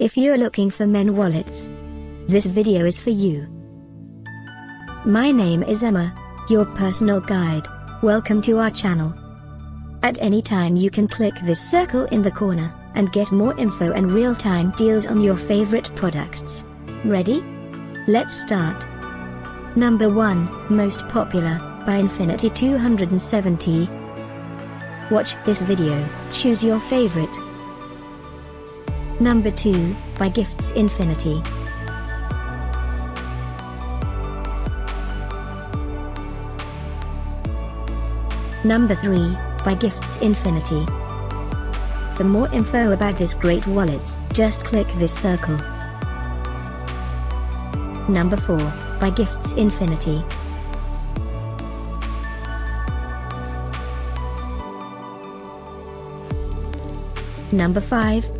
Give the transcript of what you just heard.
If you're looking for men wallets, this video is for you. My name is Emma, your personal guide. Welcome to our channel. At any time you can click this circle in the corner, and get more info and real-time deals on your favorite products. Ready? Let's start. Number 1, Most Popular, by Infinity 270. Watch this video, choose your favorite. Number 2, by Gifts Infinity. Number 3, by Gifts Infinity. For more info about this great wallet, just click this circle. Number 4, by Gifts Infinity. Number 5,